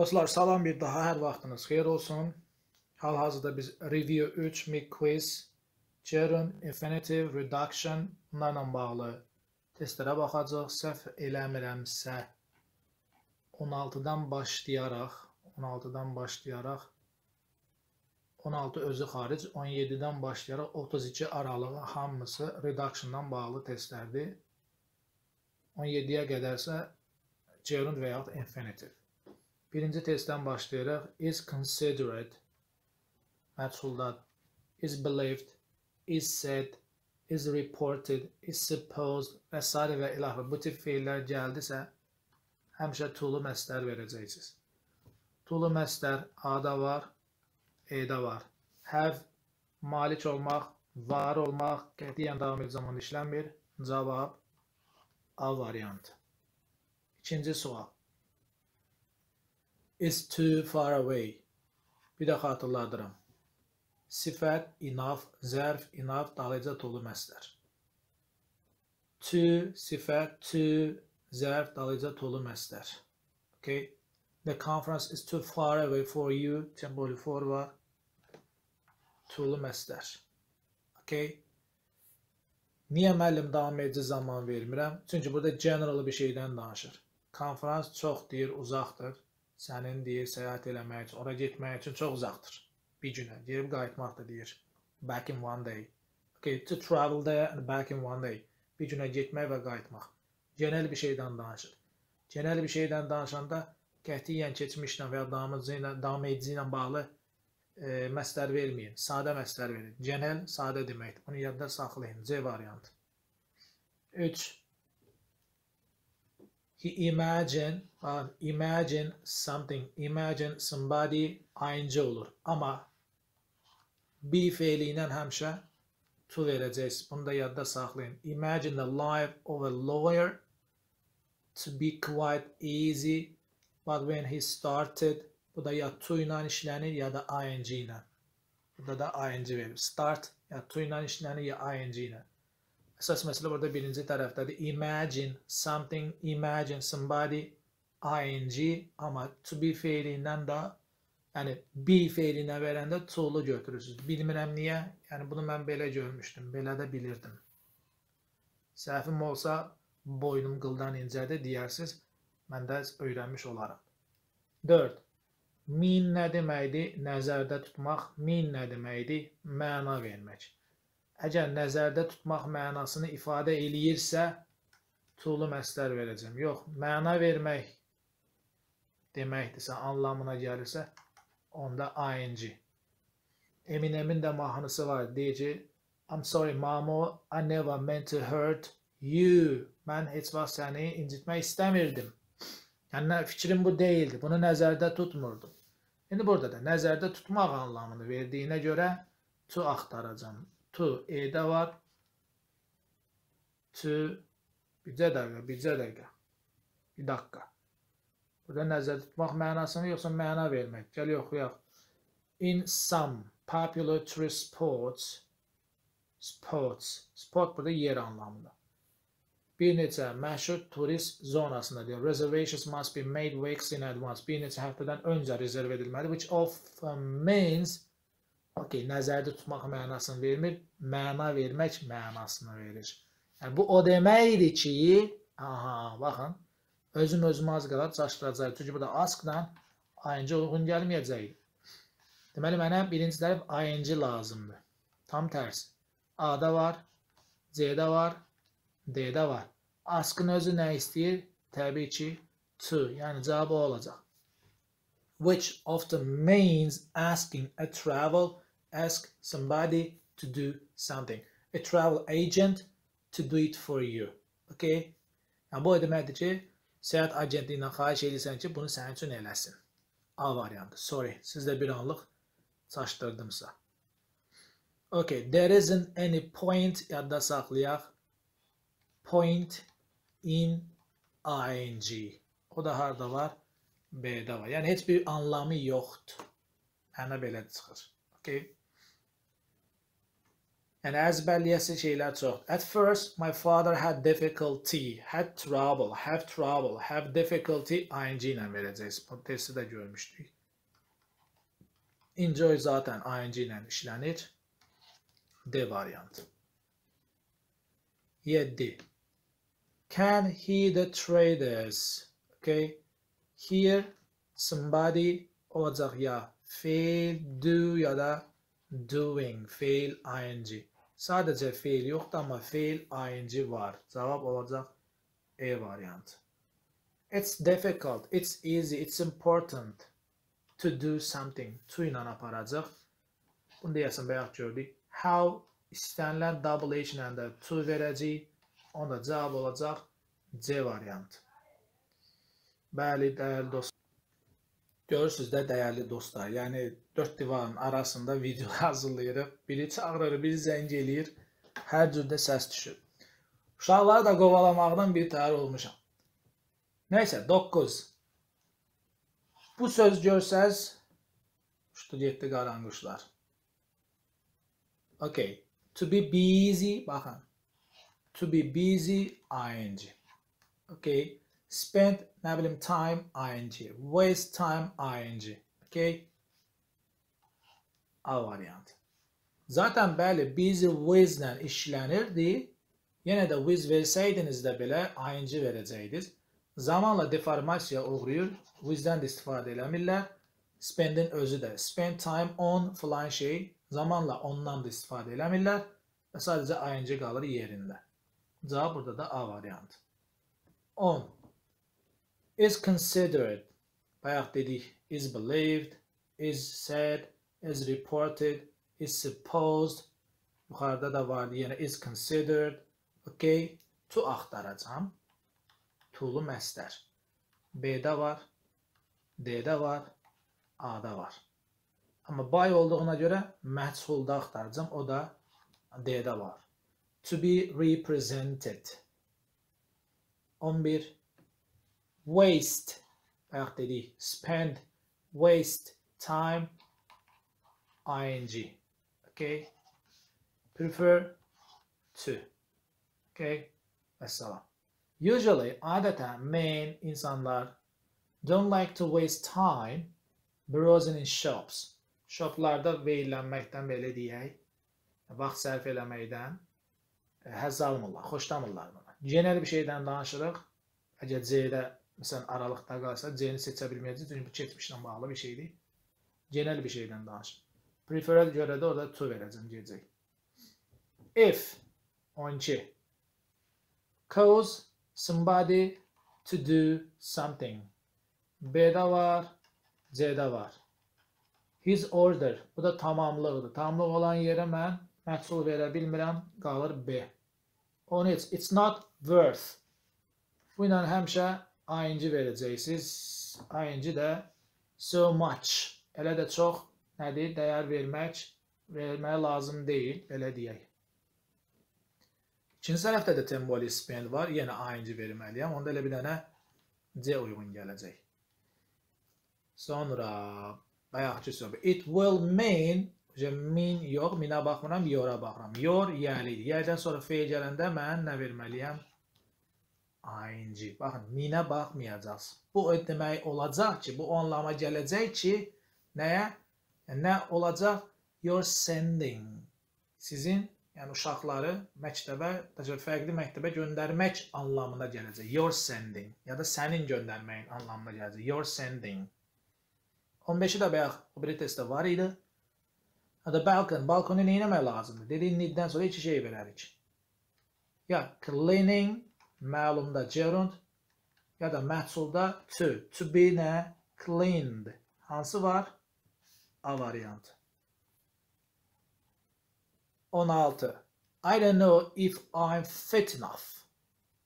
Dostlar salam bir daha hər vaxtınız xeyir olsun. Hal-hazırda biz review 3 mid quiz, gerund, infinitive, reduction bunlarla bağlı testlərə baxacağıq. Səhv eləmirəmsə 16-dan başlayaraq 16-dan başlayaraq 16 özü xaric, 17-dən başlayaraq 32 aralığı hamısı reductiondan bağlı testlərdir. 17-yə qədərsə gerund və yaxud infinitive. Birinci testdən başlayaraq is considered məchulda is believed, is said, is reported, is supposed və s. və ilaxır. Bu tip feillər gəldisə həmişə tulu məstər verəcəksiniz. Tulu məstər A-da var, E-də var. Have malik olmaq, var olmaq qətiyyən davam edici zaman işlənmir. Cavab A variantı. İkinci sual. Is too far away. Bir də xatırladıram. Sifət, inaf, zərf, inaf, dalıca tolu məstər. To, sifət, to, zərf, dalıca tolu məstər. Okay? The conference is too far away for you. Sembolü for var. Tolu məstər. Okay? Niyə müəllim davam edici zaman vermirəm? Çünki burada general bir şeydən danışır. Konferans çox deyir, uzaqdır. Sənin deyir, səyahət eləmək üçün, ora getmək üçün çox uzaqdır. Bir günə, gedib qayıtmaq da deyir. Back in one day. Okay, to travel there and back in one day. Bir günə getmək və qayıtmaq. Genel bir şeydən danışır. Genel bir şeydən danışanda qətiyyən keçmişlə və ya edici ilə, edici ilə bağlı e, məstər verməyin. Sadə məstər verin. Genel sadə deməkdir. Bunu yadda saxlayın. C variantı. 3. He imagine, imagine something. Imagine somebody ing olur. Amma be feili ilə həmişə to verəcəksiniz. Bunu da yadda saxlayın. Imagine the life of a lawyer to be quite easy, but when he started Bu da ya to ilə işlənir, ya da ing ilə. Burada da ing verir. Start ya to ilə işlənir, ya ing ilə. Əsas məsələ burada birinci tərəfdədir. Imagine something, imagine somebody, ing, amma to be feilindən də yəni be feilinə verəndə to-lu götürürsünüz. Bilmirəm niyə. Yəni bunu mən belə görmüşdüm, belə də bilirdim. Səhvim olsa boynum qıldan incədir deyərsiniz. Mən də öyrənmiş olaram. 4. Min nə deməkdir? Nəzərdə tutmaq. Min nə deməkdir? Məna vermək. Əgər nəzərdə tutmaq mənasını ifadə eləyirsə, tulu məstər verəcəm. Yox, məna vermək deməkdirsə, anlamına gəlirsə, onda ing. Eminemin də mahnısı var. Deyir ki, I'm sorry, Mamo, I never meant to hurt you. Mən heç vaxt səni incitmək istəmirdim. Yəni fikrim bu deyildi. Bunu nəzərdə tutmurdum. İndi burada da nəzərdə tutmaq anlamını verdiyinə görə to axtaracam. To E-də var. To bircə dəqiqə, bircə dəqiqə. Bir dakika. Burada nəzərdə tutmaq mənasını yoxsa məna vermək. Gəl oxuyaq. In some popular tourist sports sports. Sport burada yer anlamında bir neçə məşhur turist zonasında deyir. Reservations must be made weeks in advance. Bir neçə həftədən öncə rezerv edilməli. Which often means okay, nəzərdə tutmaq mənasını vermir, məna vermək mənasını verir. Yəni bu o deməkdir ki, aha, baxın, özüm özümə az qala çaşdıracaq. Çünki burada askla ing uyğun gəlməyəcək. Deməli mənə birinci tərəf ing lazımdır. Tam tərsi. A-da var, C-də var, D-də var. Askın özü nə istəyir? Təbii ki, to. Yəni cavabı olacaq. Which often means asking a travel, ask somebody to do something. A travel agent to do it for you. Okay? Yəni bu deməkdir ki, səyahət agentliyindən xahiş edirsən ki, bunu sənin üçün eləsin. A variantı. Sorry, sizdə bir anlıq çaşdırdımsa. Okay, there isn't any point yadda saxlayaq. Point in ing. O da harda var? B-də var. Yəni heç bir anlamı yoxdur. Mənə belə çıxır. Okay? Yəni əzbərləyəsi şeylər çoxdur. At first my father had difficulty, had trouble, have trouble, have difficulty ing ilə verəcəyiz. Bu testi də görmüşdük. Enjoy zaten ing ilə işlənir. D variantı. 7. Can he the traders? Okay. Here somebody oh, olacaq ya fail, do ya da doing, fail ing. Sadəcə fail yoxdur, amma fail ing var. Cavab olacaq E variantı. It's difficult, it's easy, it's important to do something. To ilə aparacaq. Bunu deyəsən bayaq gördük. How istənilən double H ilə də to verəcəyik. Onda cavab olacaq C variantı. Bəli, dəyərli dostlar. Görürsüz də dəyərli dostlar, yəni dörd divarın arasında video hazırlayırıq. Biri çağırır, biri zəng eləyir. Hər cürdə səs düşür. Uşaqları da qovalamaqdan bir təhər olmuşam. Nəysə, 9. Bu söz görsəz, uçdu getdi qaranquşlar. Okay. To be busy, baxın. To be busy, ing. Okay. Spend ne bileyim time ing. Waste time ing. Okay. A variantı. Zaten bəli busy with ilə işlənirdi. Yenə də with versəydiniz də belə ing verəcəydiniz. Zamanla deformasiya uğrayır. With-dən də istifadə eləmirlər. Spend-in özü də spend time on filan şey zamanla ondan da istifadə eləmirlər və sadəcə ing qalır yerində. Cavab burada da A variantı. 10 is considered bayaq dedik is believed, is said, is reported, is supposed yuxarıda da vardı yenə is considered okay to axtaracam to'lu məstər B-də var D-də var A-da var. Amma bay olduğuna görə məchulda axtaracam o da D-də var. To be represented. 11 waste bayaq dedik spend waste time ing okay prefer to okay Vesselam. Usually adeten men insanlar don't like to waste time browsing in shops. Shoplarda verilənməkdən belə deyək, vaxt sərf eləməkdən həzz almırlar, xoşlamırlar bunu. Genel bir şeydən danışırıq. Əgər C-də Məsələn, aralıqda qalsa C-ni seçə bilməyəcək, çünki bu keçmişlə bağlı bir şeydir. Genel bir şeydən danışır. Prefer-ə görə də orada to verəcəm gecək. If 12 cause somebody to do something. B-də var, C-də var. His order. Bu da tamamlıqdır. Tamamlıq olan yerə mən məhsul verə bilmirəm, qalır B. 13. It's not worth. Bu ilə həmişə ing verəcəksiniz. ing də so much. Elə də çox nədir? Dəyər vermək, verməyə lazım deyil, elə deyək. İkinci tərəfdə də temporary spend var. Yenə ing verməliyəm. Onda elə bir dənə C uyğun gələcək. Sonra bayaqçı söhbət. It will mean mean yox, minə baxmıram, yora baxıram. Yor yəlidir. Yərdən sonra feil gələndə mən nə verməliyəm? İng. Baxın, minə baxmayacaqsınız. Bu demək olacaq ki, bu o anlama gələcək ki, nəyə? Yəni, nə olacaq? You're sending. Sizin, yəni uşaqları məktəbə, fərqli məktəbə göndərmək anlamına gələcək. You're sending. Ya da sənin göndərməyin anlamına gələcək. You're sending. 15-i də bayaq o biri testdə var idi. Hadi balkon. Balkonu nə etmək lazımdır? Dediyin niddən sonra iki şey verərik. Ya cleaning məlumda gerund ya da məhsulda to. To be nə? Cleaned. Hansı var? A variantı. 16. I don't know if I'm fit enough.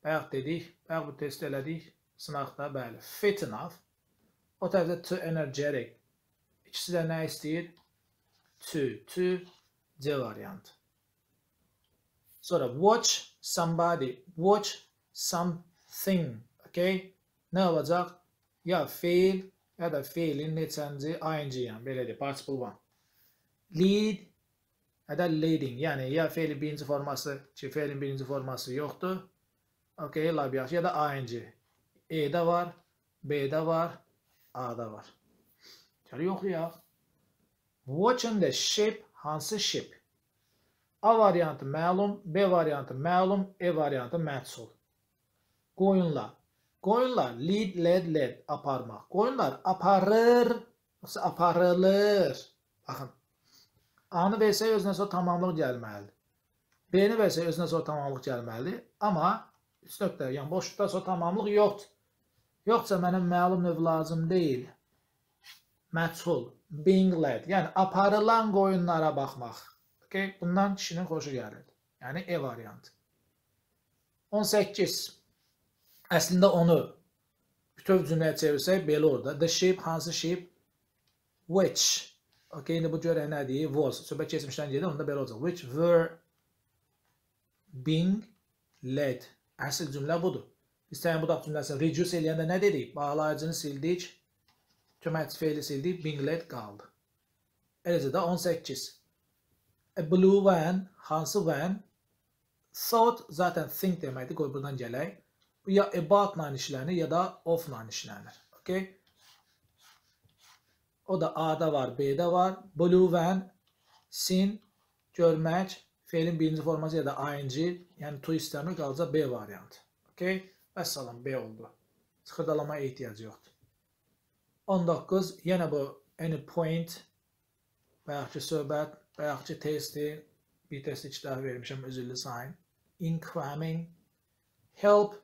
Bayaq dedik, bayaq bu test elədik. Sınaqda, bəli, fit enough. O tərəfdə to energetic. İkisi də nə istəyir? To, to, C variantı. Sonra watch somebody, watch something. Okay? Nə olacaq? Ya fail ya da failin neçənci ing yəni belə deyək, participle one. Lead ya da leading. Yəni ya feilin birinci forması ki, feilin birinci forması yoxdur. Okay, lab yaxşı. Ya da ing. E-də var, B-də var, A-da var. Gəl yoxlayaq. Watching the ship hansı ship? A variantı məlum, B variantı məlum, E variantı məchul. Qoyunlar. Qoyunlar lead, led, led aparmaq. Qoyunlar aparır, aparılır. Baxın. A-nı versək özünə sonra tamamlıq gəlməlidir. B-ni versək özünə sonra tamamlıq gəlməlidir. Amma üç nöqtə, yəni boşluqda sonra tamamlıq yoxdur. Yoxsa mənə məlum növ lazım deyil. Məchul, being led, yəni aparılan qoyunlara baxmaq. Okay? Bundan kişinin xoşu gəlir. Yəni E variantı. 18. Əslində onu bütöv cümləyə çevirsək belə orada. The sheep hansı sheep? Which. Okay, indi bu görə nədir? Was. Söhbət keçmişdən gedir, onda belə olacaq. Which were being led. Əsl cümlə budur. Biz təyin budaq cümləsini reduce eləyəndə nə dedik? Bağlayıcını sildik. Köməkçi feili sildik. Being led qaldı. Eləcə də 18. A blue van, hansı van? Thought zaten think deməkdir. Qoy buradan gələk. Bu ya about-la işlənir, ya da of-la işlənir. Okay? O da A-da var, B-də var. Blue van, sin, görmək, feilin birinci forması ya da ing, yəni to istəmir qalacaq B variantı. Okay? Vəssalam, B oldu. Sıxırdalama ehtiyacı yoxdur. 19. Yenə bu any point bayaqki söhbət, bayaqki testi, bir testi iki daha vermişəm, üzüllü sayın. Incoming, help,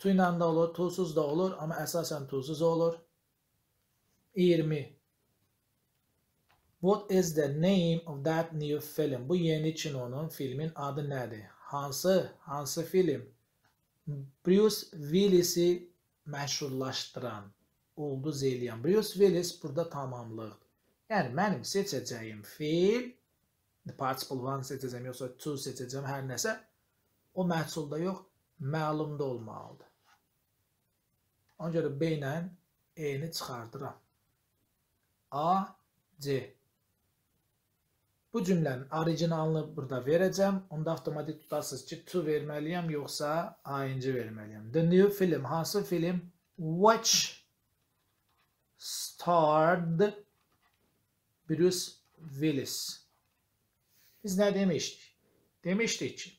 tu ilə də olur, tuzsuz da olur, amma əsasən tuzsuz olur. 20. What is the name of that new film? Bu yeni kinonun filmin adı nədir? Hansı, hansı film? Bruce Willis'i məşhurlaşdıran, ulduz eləyən. Bruce Willis burada tamamlıq. Yəni mənim seçəcəyim fil participle one seçəcəm, yoxsa two seçəcəm, hər nəsə o məhsulda yox, məlumda olmalıdır. Ona görə B ilə E-ni çıxardıram. A, C. Bu cümlənin orijinalını burada verəcəm. Onda avtomatik tutarsınız ki, to verməliyəm, yoxsa ing verməliyəm. The new film, hansı film? Which starred Bruce Willis. Biz nə demişdik? Demişdik ki,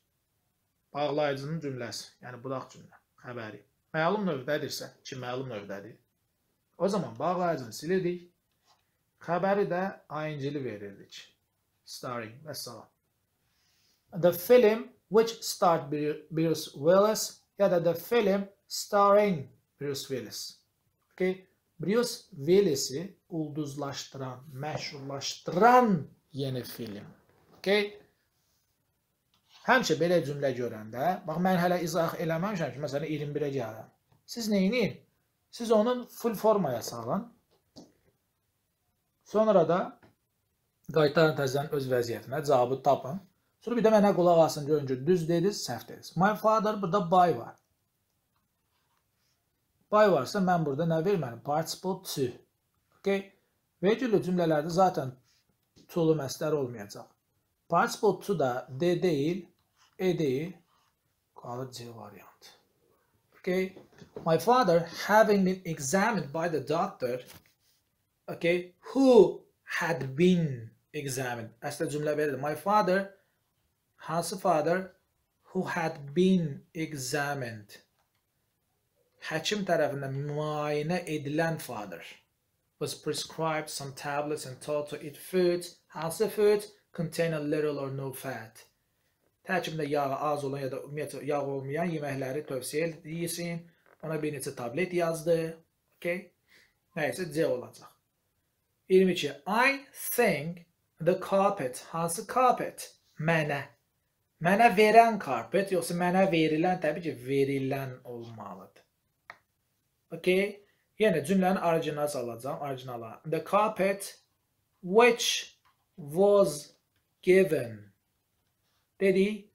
bağlayıcının cümləsi, yəni budaq cümlə, xəbəri. Məlum növdədirsə, ki, məlum növdədir. O zaman bağlayıcını silirdik. Xəbəri də ing-li verirdik. Starring və salam. The film which starred Bruce Willis ya da the film starring Bruce Willis. Okay? Bruce Willis'i ulduzlaşdıran, məşhurlaşdıran yeni film. Okay? Həmişə belə cümlə görəndə, bax mən hələ izah eləməmişəm ki, məsələn 21-ə gəlirəm. Siz edin? Siz onun full formaya salın. Sonra da qaytarın təzədən öz vəziyyətinə, cavabı tapın. Sonra bir də mənə qulaq asın, görün ki, düz dediniz, səhv dediniz. My father, burada by var. By varsa mən burada nə verməliyim? Participle to. Okay? Vergülü cümlələrdə zaten to-lu məsdər olmayacaq. Participle to da D deyil, E değil. Qalır C variantı. Okay. My father having been examined by the doctor. Okay. Who had been examined. Əslində cümlə belədir. My father hansı father who had been examined. Həkim tərəfindən müayinə edilən father was prescribed some tablets and told to eat foods. Hansı foods contain a little or no fat. Tərkibində yağı az olan ya da ümumiyyətlə yağ olmayan yeməkləri tövsiyə edirsin. Ona bir neçə tablet yazdı. Okay? Nəysə C olacaq. 22. I think the carpet. Hansı carpet? Mənə. Mənə verən carpet yoxsa mənə verilən təbii ki, verilən olmalıdır. Okay? Yəni cümlənin orijinal alacağam, orijinala. The carpet which was given Dedik,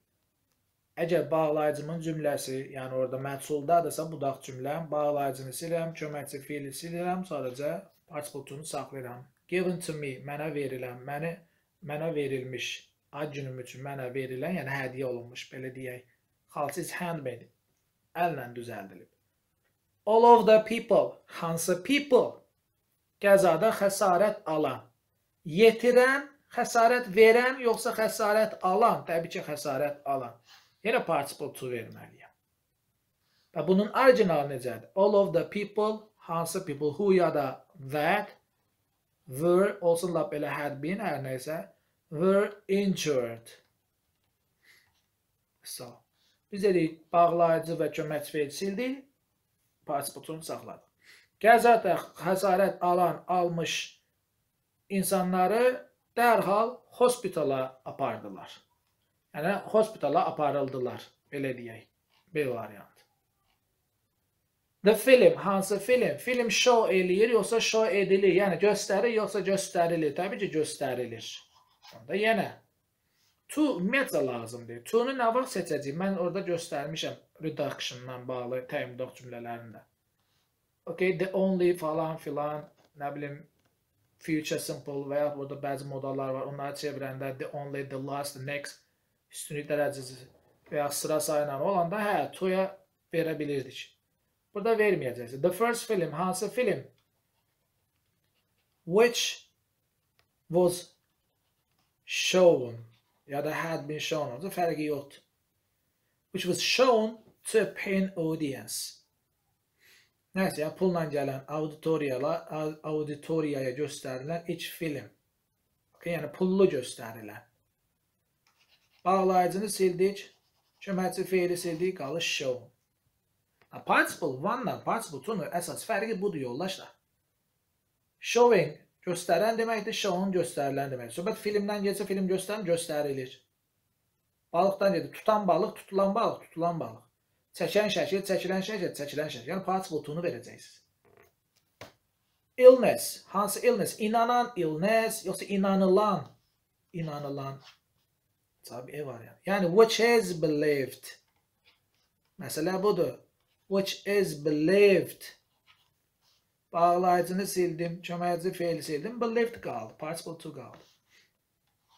əgər bağlayıcımın cümləsi, yəni orada məhsuldadırsa, budaq cümləm, bağlayıcını silirəm, köməkçi fiili silirəm, sadəcə participle to-nu saxlayıram. Given to me, mənə verilən, məni, mənə verilmiş. ad günüm üçün mənə verilən, yəni hədiyyə olunmuş, belə deyək. Xalça is handmade. Əllə düzəldilib. All of the people, hansı people? Qəzada xəsarət alan. Yetirən, xəsarət verən, yoxsa xəsarət alan? Təbii ki, xəsarət alan. Yenə participle to verməliyəm. Və bunun orijinalı necədir? All of the people, hansı people, who ya da that, were, olsun lap elə had been, hər neysə, were injured. So, biz dedik, bağlayıcı və köməkçi feil sildik, participle saxladıq. Qəzada xəsarət alan, almış insanları dərhal hospitala apardılar. Yəni hospitala aparıldılar, belə deyək. B variant. The film, hansı film? Film show eləyir, yoxsa show edilir? Yəni göstərir, yoxsa göstərilir? Təbii ki, göstərilir. Onda yenə to ümumiyyətlə lazımdır. To-nu nə vaxt seçəcəyik? Mən orada göstərmişəm reduction-dan bağlı təyin-doq cümlələrində. Okay, the only falan filan, nə bilim, future simple və ya burada bəzi modallar var. Onları çevirəndə the only, the last, the next üstünlük dərəcəsi və ya sıra sayla olanda hə, to-ya verə bilirdik. Burada verməyəcəksən. The first film, hansı film? Which was shown ya da had been shown. Orada fərqi yoxdur. Which was shown to a paying audience. Nəysə, ya pulla gələn auditoriyaya, auditoriyaya göstərilən ilk film. Yəni pullu göstərilən. Bağlayıcını sildik. Köməkçi feili sildik, qalır show. Participle one-la participle two-nun əsas fərqi budur yoldaşlar. Showing göstərən deməkdir, shown göstərilən deməkdir. Söhbət filmdən gəlsə film göstərin, göstərilir. Balıqdan gedir, tutan balıq, tutulan balıq, tutulan balıq. Çəkən şəkil, çəkilən şəkil, çəkilən şəkil. Yəni participle two-nu verəcəksiniz. Illness, hansı illness? İnanan illness, yoxsa inanılan? İnanılan. Cavab E var yəni. Yəni which is believed. Məsələ budur. Which is believed. Bağlayıcını sildim, köməkçi feili sildim, believed qaldı, participle to qaldı.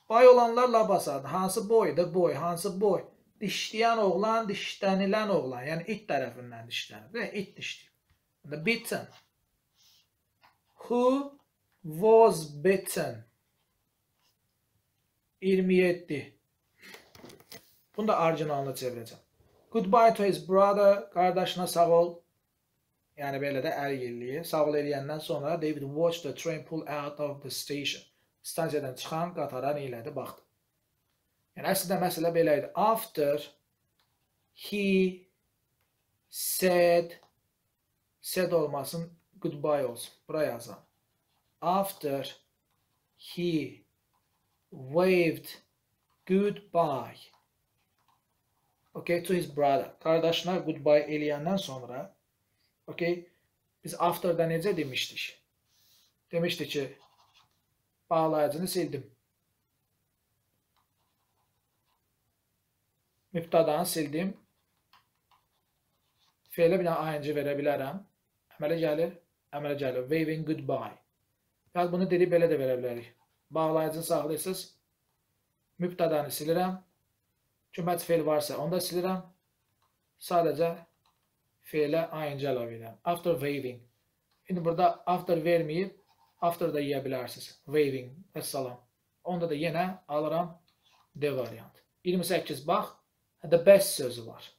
Boy olanlarla basadı. Hansı boy? The boy. Hansı boy? Dişləyən oğlan, dişlənilən oğlan. Yəni it tərəfindən dişlənir. Də it dişləyir. The bitten. Who was bitten? 27. Bunu da orijinalına çevirəcəm. Goodbye to his brother. Qardaşına sağ ol. Yəni belə də əl yelləyir. Sağ ol eləyəndən sonra David watched the train pull out of the station. Stansiyadan çıxan qatara nə elədi? Baxdı. Yəni əslində məsələ belə idi. After he said said olmasın, goodbye olsun. Bura yazam. After he waved goodbye okay, to his brother. Qardaşına goodbye eləyəndən sonra, okay, biz after'da necə demişdik? Demişdik ki, bağlayıcını sildim. Mübtadanı sildim. Feylə bir dənə ing verə bilərəm. Əmələ gəlir, əmələ gəlir. Waving goodbye. Yəni bunu dedi belə də verə bilərik. Bağlayıcını saxlayırsınız. Mübtadanı silirəm. Cümət feil varsa onu da silirəm. Sadəcə feilə ing əlavə edirəm. After waving. İndi burada after verməyib, after da yeyə bilərsiniz. Waving. Əssalam. Onda da yenə alıram D variant. 28 bax. The best sözü var.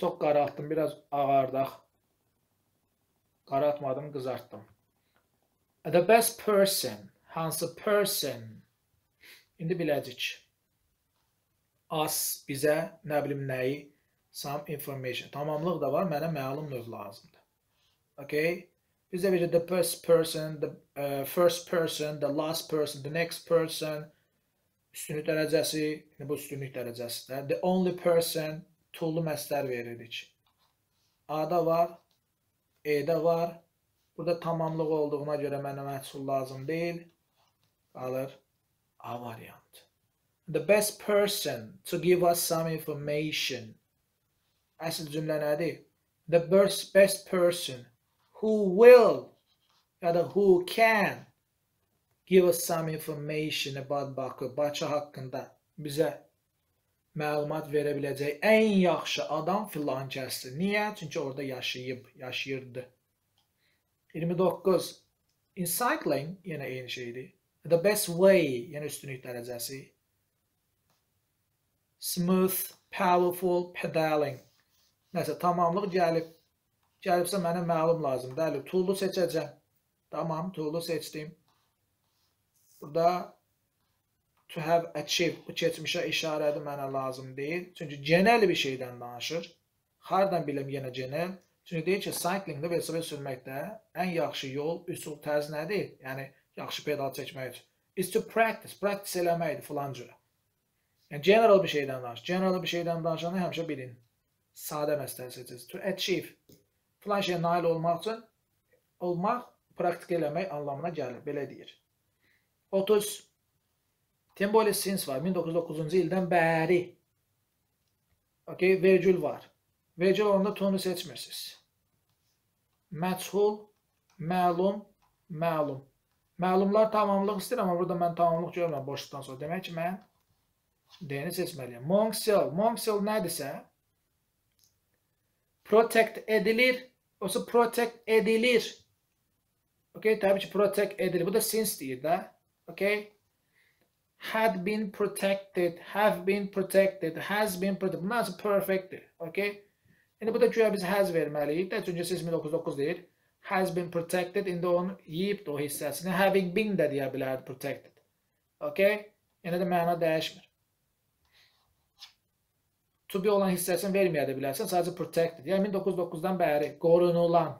Çox qaraltdım. Biraz ağardaq. Qaratmadım, qızartdım. The best person. Hansı person? İndi biləcək as bizə nə bilim nəyi some information. Tamamlıq da var, mənə məlum növ lazımdır. Okay? Bizdə bir the first person, the uh, first person, the last person, the next person üstünlük dərəcəsi, yəni bu üstünlük dərəcəsidir. The only person tullu məsdər veririk. A-da var, E-də var. Burada tamamlıq olduğuna görə mənə məhsul lazım deyil. Qalır A variantı. the best person to give us some information. Əsl cümlə nədir? The best, best person who will ya da who can Give us some information about Bakı. Bakı haqqında bizə məlumat verə biləcək ən yaxşı adam filan kəsdir. Niyə? Çünki orada yaşayıb, yaşayırdı. 29. In cycling yenə eyni şeydir. The best way yenə üstünlük dərəcəsi. Smooth, powerful, pedaling. Nəsə tamamlıq gəlib. Gəlibsə mənə məlum lazımdır. Bəli, tool'u seçəcəm. Tamam, tool'u seçdim. Burada to have achieved bu keçmişə işarədir mənə lazım deyil. Çünki genel bir şeydən danışır. Hardan bilim yenə genel? Çünki deyir ki, cyclingdə velosiped sürməkdə ən yaxşı yol, üsul, tərz nədir? Yəni yaxşı pedal çəkmək üçün. Is to practice, practice eləməkdir filan cürə. Yəni general bir şeydən danış. General bir şeydən danışanda həmişə bilin. Sadə məsələ seçəcəksiniz. To achieve. Filan şeyə nail olmaq üçün olmaq, praktik eləmək anlamına gəlir. Belə deyir. 30 Tembole Sins var. 1909-cu ildən bəri. Okay, vergül var. Vergül onda tonu seçmirsiniz. Məchul, məlum, məlum. Məlumlar tamamlıq istəyir, amma burada mən tamamlıq görmürəm boşluqdan sonra. Demək ki, mən D-ni seçməliyəm. Monksel, Monksel nədirsə, protect edilir, olsa protect edilir. Okay, təbii ki, protect edilir. Bu da since deyir də. Okay, had been protected, have been protected, has been protected. Bunlar hamısı perfectdir. Okay? İndi burada güya biz has verməliyik çünki 1909 deyir. Has been protected, indi onu yiyibdir o hissəsini. Having been də deyə bilərdi protected. Okay? Yenə də məna dəyişmir. To be olan hissəsini verməyə də bilərsən, sadəcə protected. Yəni 1909-dan bəri qorunulan.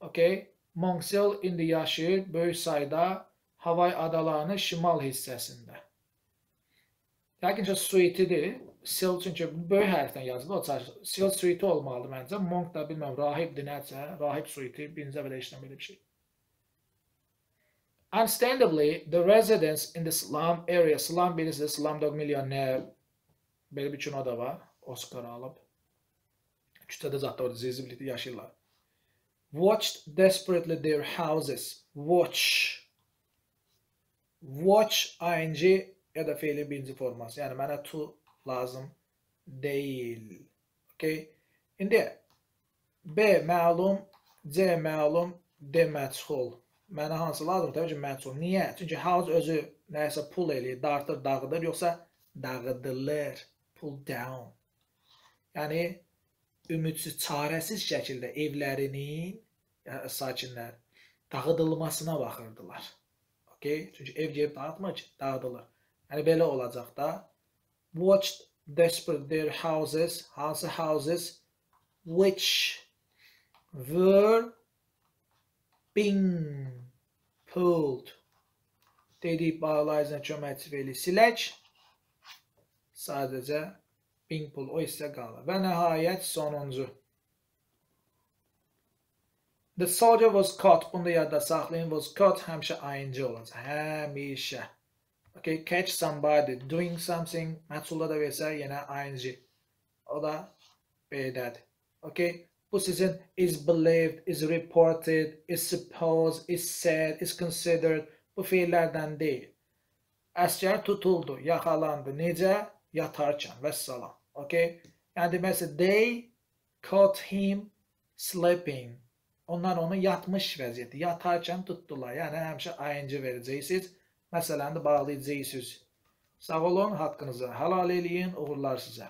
Okay? Monksel indi yaşayır böyük sayda Havay adalarının şimal hissəsində. Yəqin ki, suitidir. Sil çünki böyük hərfdən yazılır. Sil suiti olmalı məncə. Monk da bilməm, rahibdir nəsə. Rahib suiti, birinci belə işləm belə bir şey. Understandably, the residents in the slum area, slum bilirsiniz, Slumdog Millionaire, belə bir kino da var, Oscar alıb. Küçədə zətdə orada zizibillikdə yaşayırlar. Watched desperately their houses. Watch watch ing ya da fiilin birinci forması. Yəni mənə to lazım deyil. Okay? İndi B məlum, C məlum, D məchul. Mənə hansı lazım? Təbii ki, məchul. Niyə? Çünki house özü nəyisə pull eləyir, dartır, dağıdır, yoxsa dağıdılır, pull down. Yəni ümidsiz, çarəsiz şəkildə evlərinin yəni, sakinlər dağıdılmasına baxırdılar. Okay? Çünki ev gelib dağıtmaq ki, dağıdılır. Yəni belə olacaq da. Watched desperate their houses, hansı houses which were being pulled. Dedik bağlayıcına köməkçi veli silək. Sadəcə being pulled o hissə qalır. Və nəhayət sonuncu. The soldier was caught. Bunu da yadda saxlayın. Was caught həmişə ing olacaq. Həmişə. Okay, catch somebody doing something. Məhsulda da versə yenə ing. O da B'dədir. Okay. Bu sizin is believed, is reported, is supposed, is said, is considered. Bu fiillərdən deyil. Əskər tutuldu, yaxalandı. Necə? Yatarkən və salam. Okay. Yəni deməsi they caught him sleeping. Onlar onu yatmış vəziyyətdə, yatarkən tutdular. Yəni həmişə ing verəcəksiniz. Məsələni bağlayacaqsınız. Sağ olun, haqqınızı halal eləyin, uğurlar sizə.